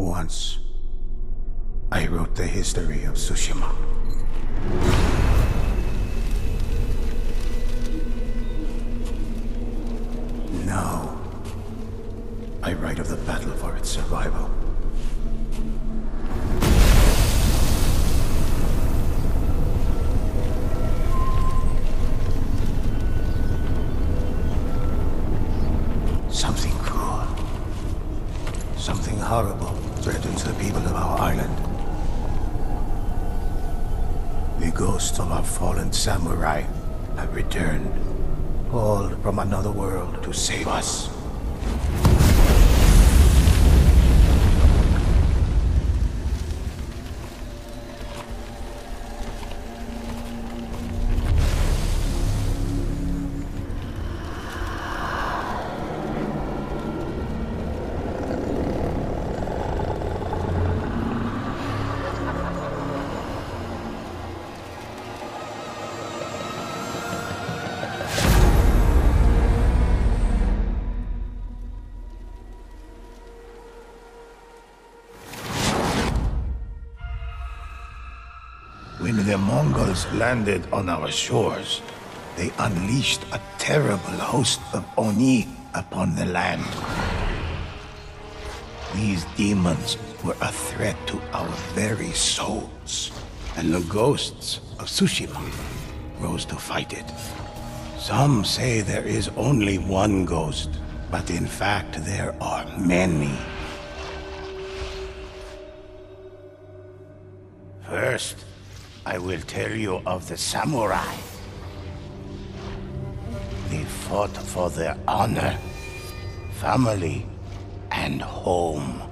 Once, I wrote the history of Tsushima. Now, I write of the battle for its survival. Something cruel, something horrible threatens the people of our island. The ghosts of our fallen samurai have returned, called from another world to save us. Mongols landed on our shores, they unleashed a terrible host of Oni upon the land. These demons were a threat to our very souls, and the ghosts of Tsushima rose to fight it. Some say there is only one ghost, but in fact there are many. I will tell you of the samurai. They fought for their honor, family, and home.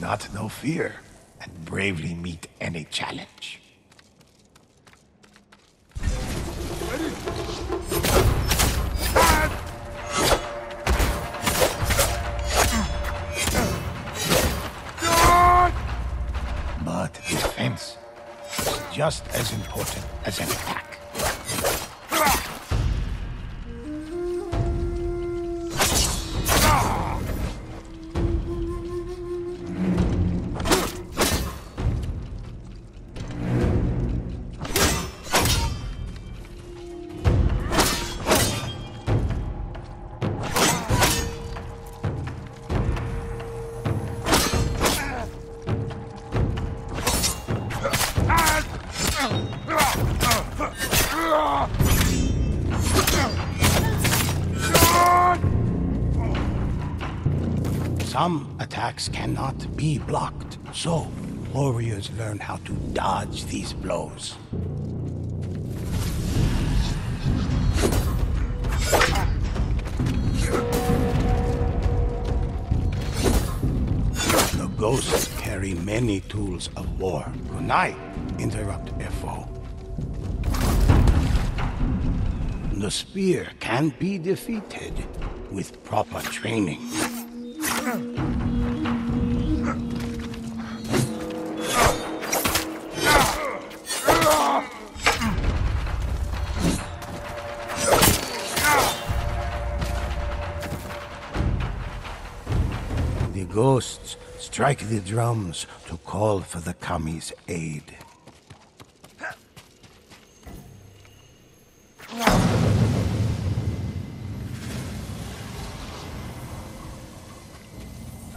Not know fear and bravely meet any challenge. But defense is just as important as an attack. Attacks cannot be blocked, so warriors learn how to dodge these blows. The ghosts carry many tools of war. Kunai interrupt a foe. The spear can be defeated with proper training. Ghosts strike the drums to call for the kami's aid.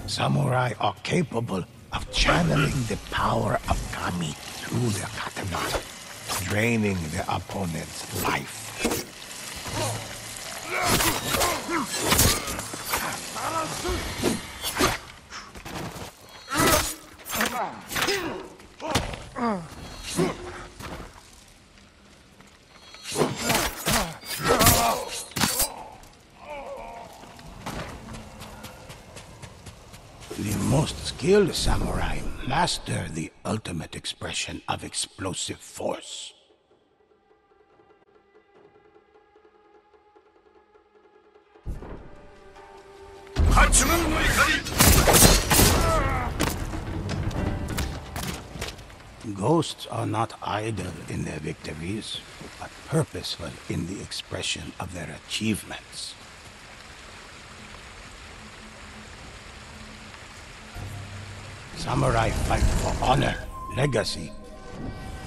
Samurai are capable of channeling the power of kami through their katana, draining their opponent's life. The most skilled samurai master the ultimate expression of explosive force. Ghosts are not idle in their victories, but purposeful in the expression of their achievements. Samurai fight for honor, legacy.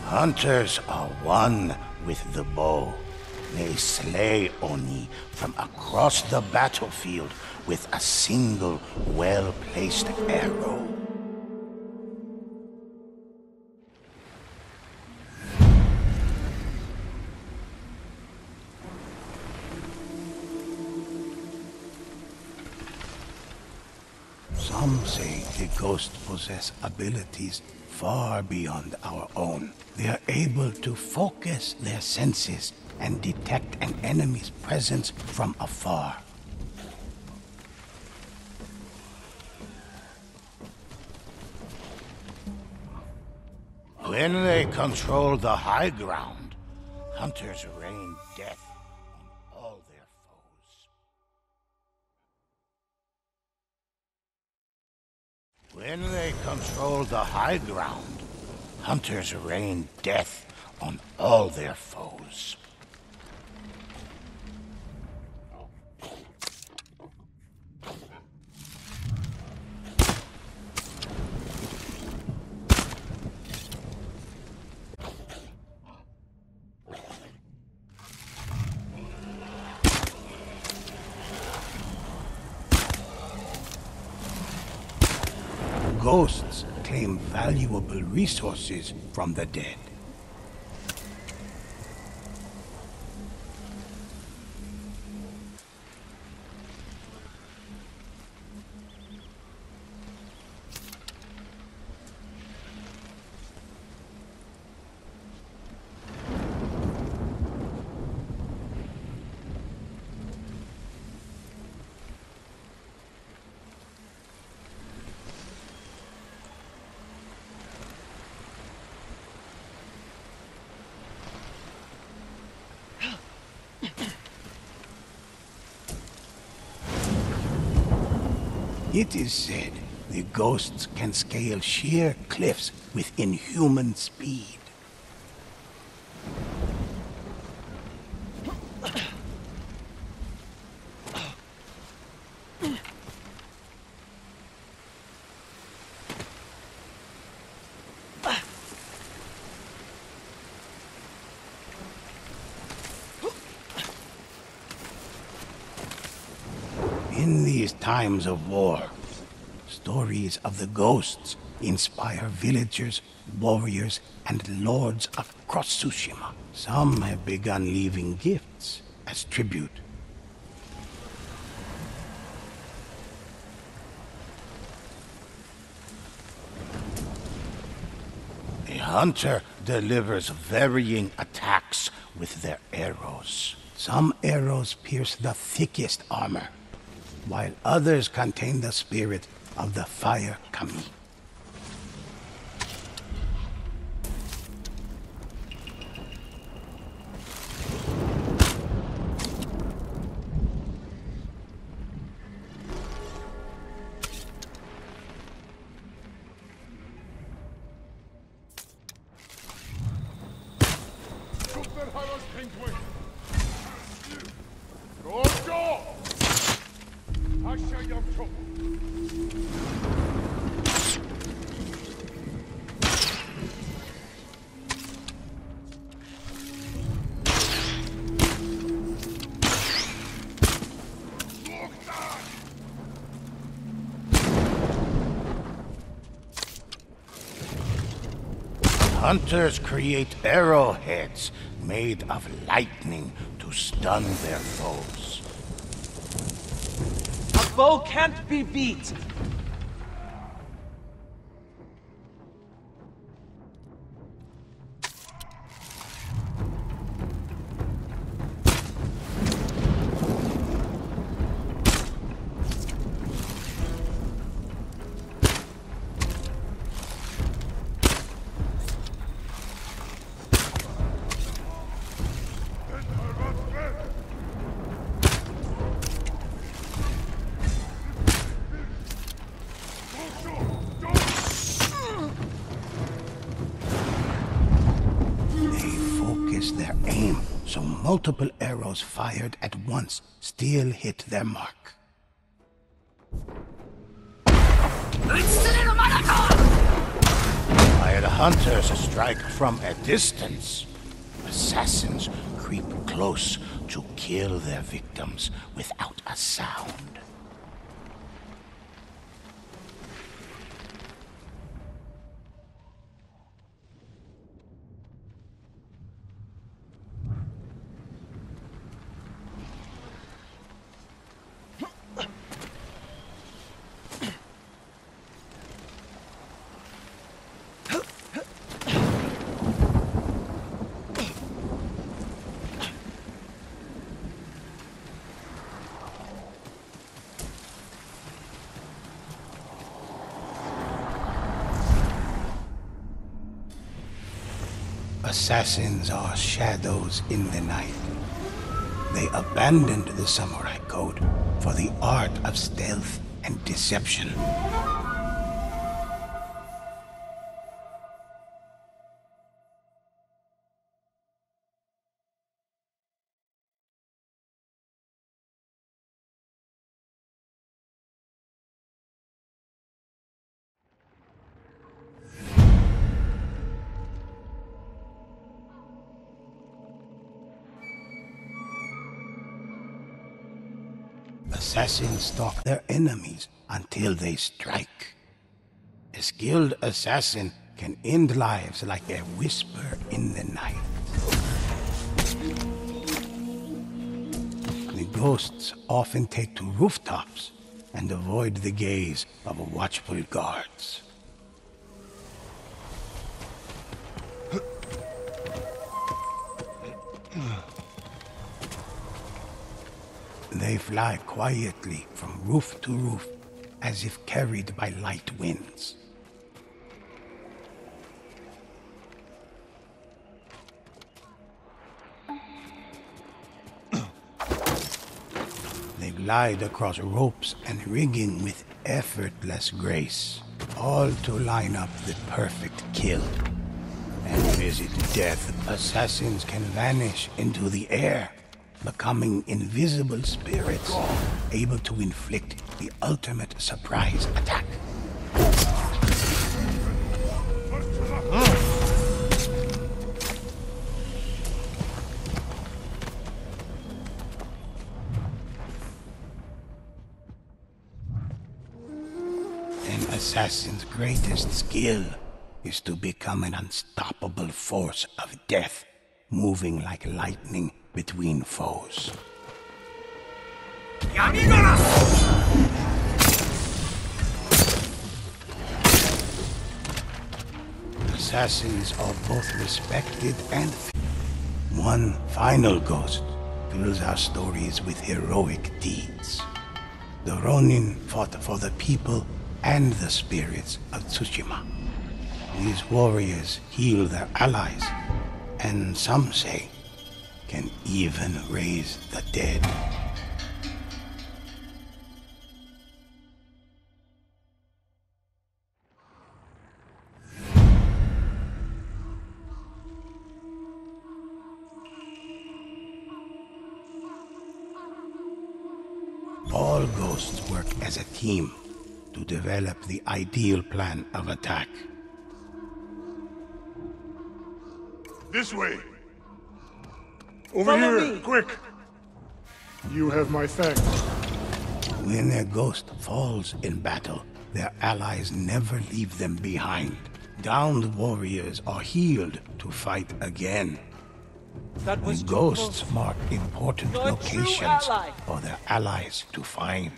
Hunters are one with the bow. They slay Oni from across the battlefield with a single well-placed arrow. Ghosts possess abilities far beyond our own. They are able to focus their senses and detect an enemy's presence from afar. When they control the high ground, hunters rain death When they control the high ground, hunters rain death on all their foes. Resources from the dead. It is said the ghosts can scale sheer cliffs with inhuman speed. In these times of war, stories of the ghosts inspire villagers, warriors, and lords across Tsushima. Some have begun leaving gifts as tribute. A hunter delivers varying attacks with their arrows. Some arrows pierce the thickest armor, while others contain the spirit of the fire kami. Hunters create arrowheads made of lightning to stun their foes. A bow can't be beat. Multiple arrows fired at once still hit their mark. While hunters strike from a distance, assassins creep close to kill their victims without a sound. Assassins are shadows in the night. They abandoned the samurai code for the art of stealth and deception. Stalk their enemies until they strike. A skilled assassin can end lives like a whisper in the night. The ghosts often take to rooftops and avoid the gaze of watchful guards. They fly quietly from roof to roof, as if carried by light winds. they glide across ropes and rigging with effortless grace, all to line up the perfect kill. And visit death, assassins can vanish into the air becoming invisible spirits, able to inflict the ultimate surprise attack. An assassin's greatest skill is to become an unstoppable force of death, moving like lightning between foes. Assassins are both respected and feared. one final ghost fills our stories with heroic deeds. The Ronin fought for the people and the spirits of Tsushima. These warriors heal their allies, and some say can even raise the dead. All ghosts work as a team to develop the ideal plan of attack. This way! Over Follow here, me. quick! You have my thanks. When their ghost falls in battle, their allies never leave them behind. Downed warriors are healed to fight again. That The was too ghosts mark important You're a true locations for their allies to find.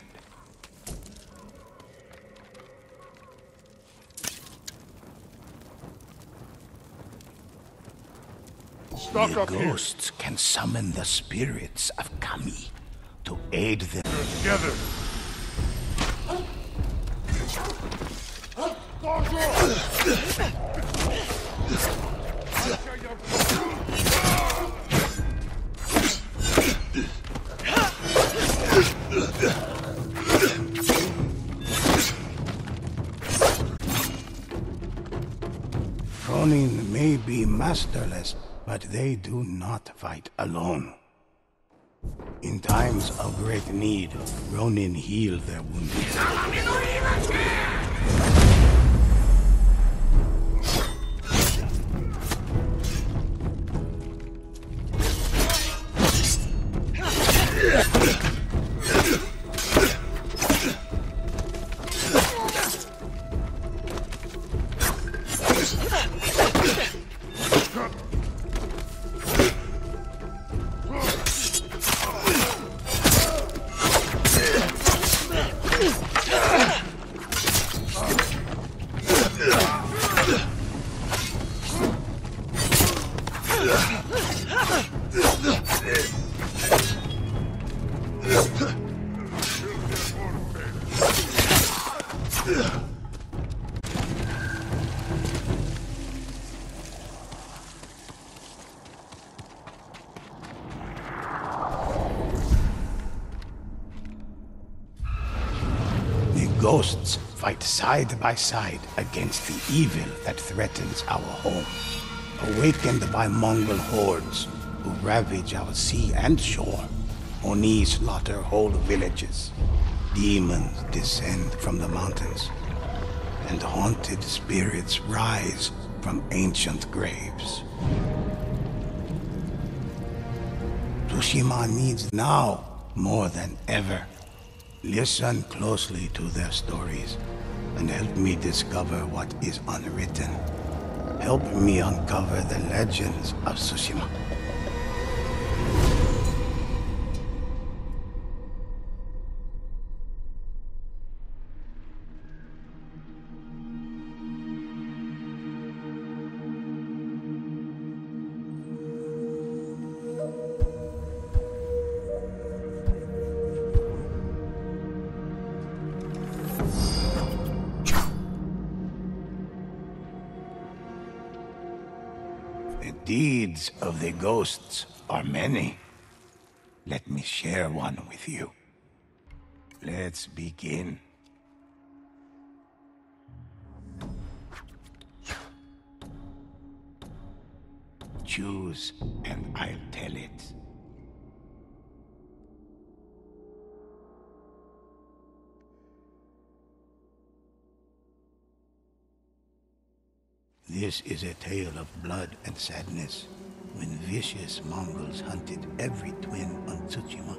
Stock the up here. ghosts can summon the spirits of Kami to aid them. Together! Ronin may be masterless, But they do not fight alone. In times of great need, Ronin heal their wounded. Side by side against the evil that threatens our home. Awakened by Mongol hordes who ravage our sea and shore, Oni slaughter whole villages. Demons descend from the mountains, and haunted spirits rise from ancient graves. Tsushima needs now more than ever. Listen closely to their stories and help me discover what is unwritten. Help me uncover the legends of Tsushima. Ghosts are many. Let me share one with you. Let's begin. Choose, and I'll tell it. This is a tale of blood and sadness when vicious Mongols hunted every twin on Tsushima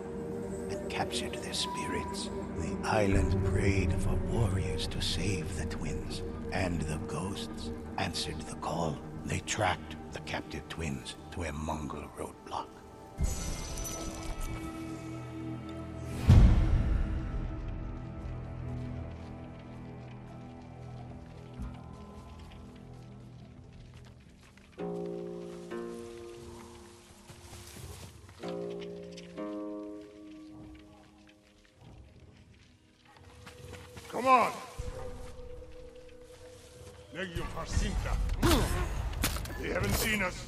and captured their spirits. The island prayed for warriors to save the twins, and the ghosts answered the call. They tracked the captive twins to a Mongol roadblock. Come on! Legion Parsinta. They haven't seen us.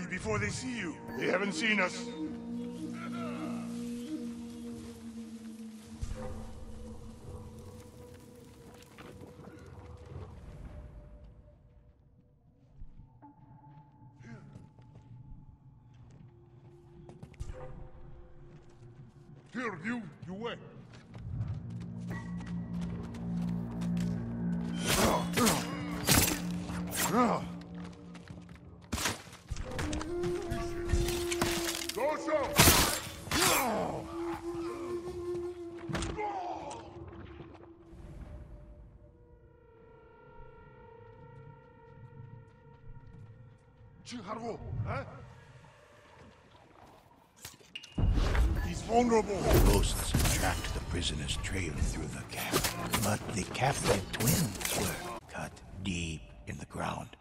Hurry before they see you. They haven't seen us. Here, you, you wait. Cargo. He's vulnerable. The ghosts tracked the prisoner's trail through the cave, but the captive twins were cut deep in the ground,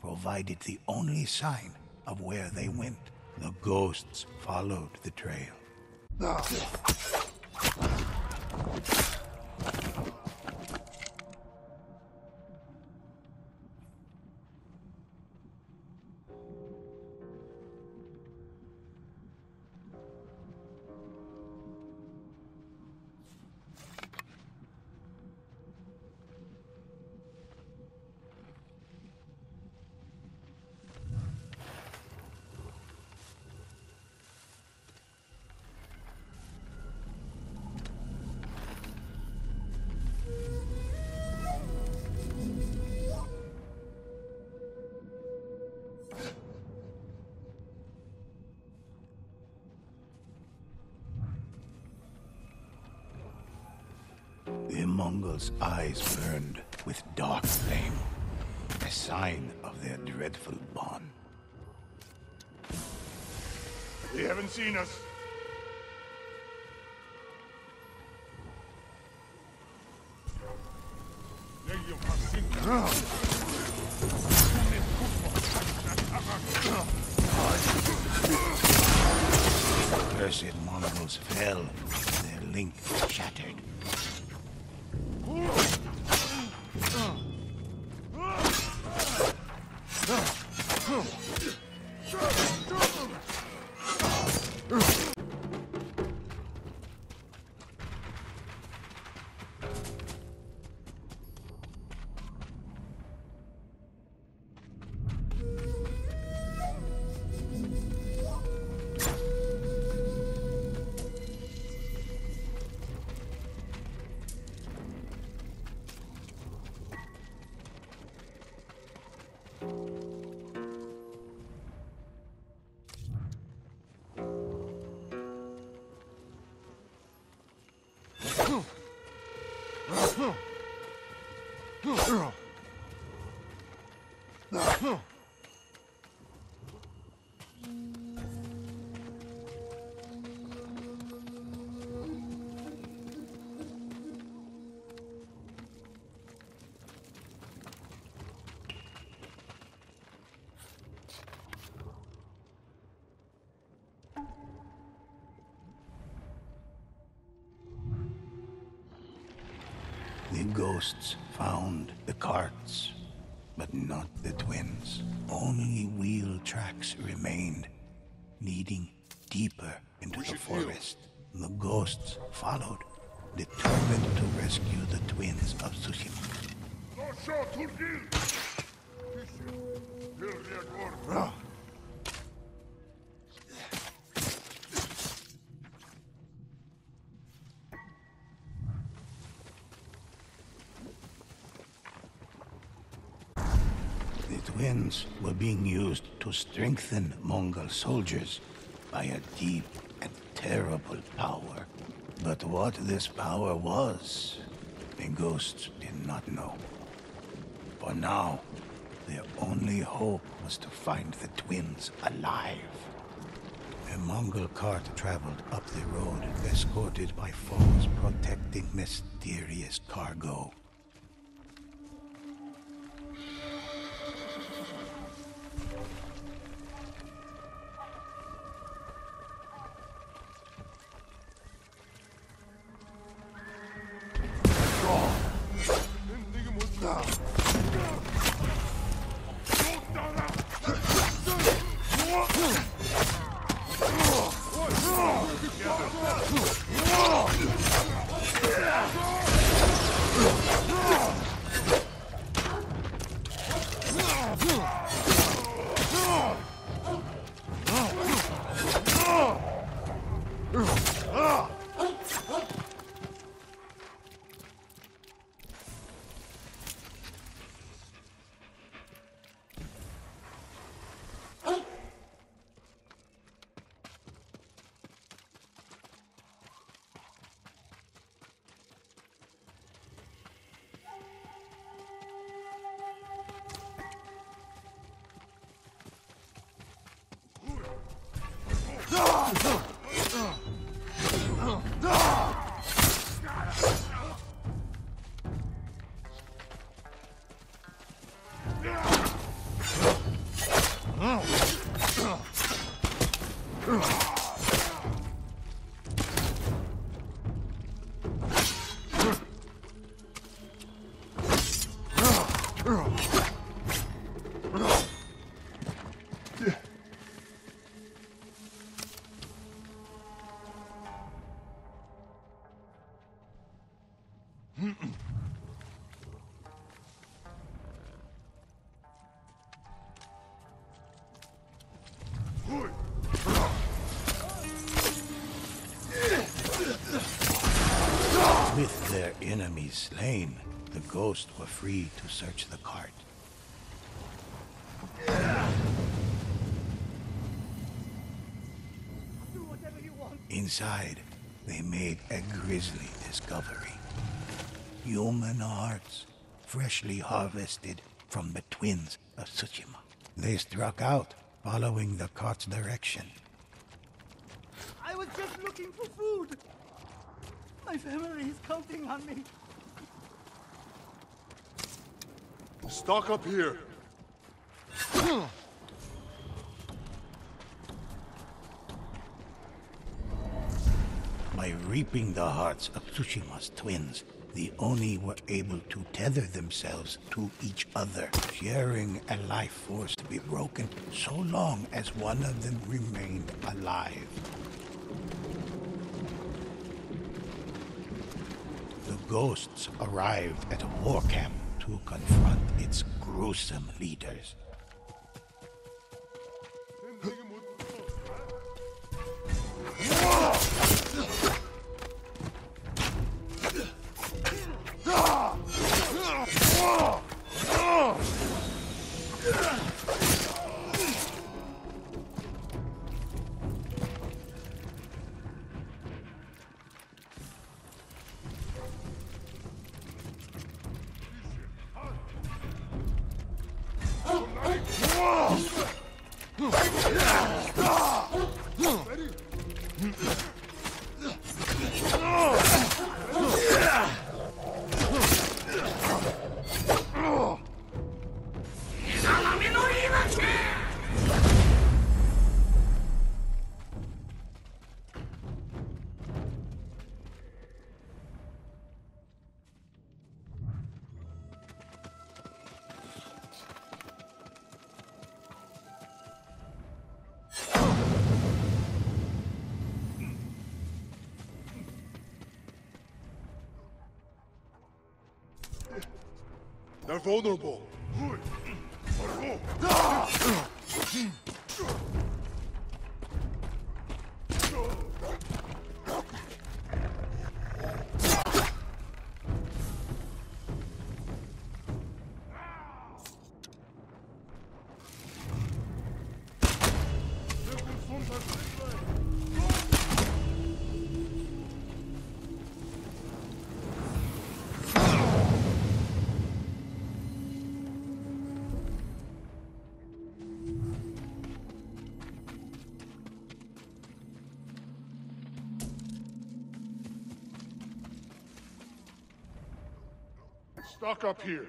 provided the only sign of where they went. The ghosts followed the trail. Ah. The Mongols' eyes burned with dark flame, a sign of their dreadful bond. They haven't seen us. Cursed Mongols fell, their link shattered. Oh. The ghosts found the carts, but not the twins. Only wheel tracks remained, leading deeper into the forest. The ghosts followed, determined to rescue the twins of Tsushima. Being used to strengthen Mongol soldiers by a deep and terrible power. But what this power was, the ghosts did not know. For now, their only hope was to find the twins alive. A Mongol cart traveled up the road, escorted by foes protecting mysterious cargo. Enemies slain, the ghosts were free to search the cart. Inside, they made a grisly discovery. Human hearts, freshly harvested from the twins of Tsushima. They struck out, following the cart's direction. I was just looking for food. My family is counting on me. Stock up here. By reaping the hearts of Tsushima's twins, the Oni were able to tether themselves to each other, sharing a life force to be broken so long as one of them remained alive. The ghosts arrived at a war camp to confront its gruesome leaders. They're vulnerable. Stock up here.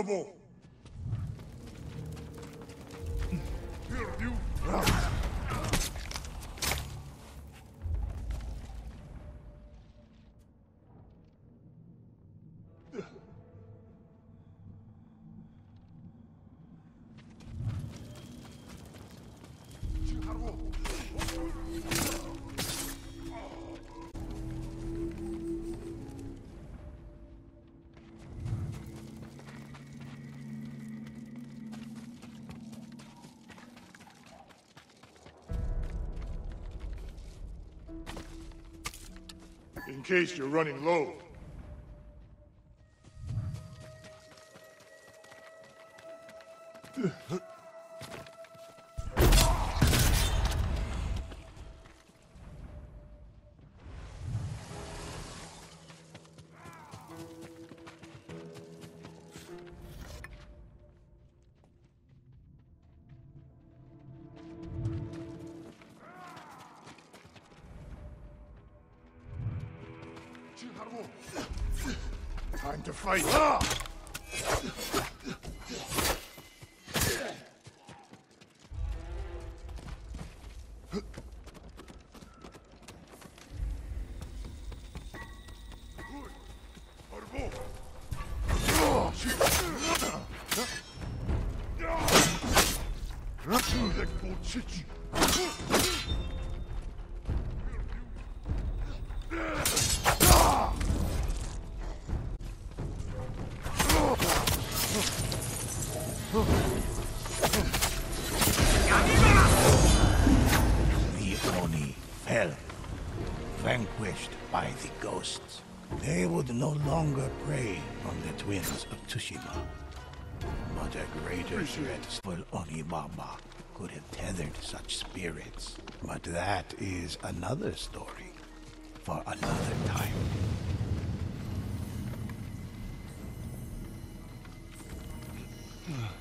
He's vulnerable. Here, you. In case you're running low. The Oni fell, vanquished by the ghosts. They would no longer prey on the twins of Tsushima. But a greater threat for Onibaba could have tethered such spirits. But that is another story for another time. Hmm.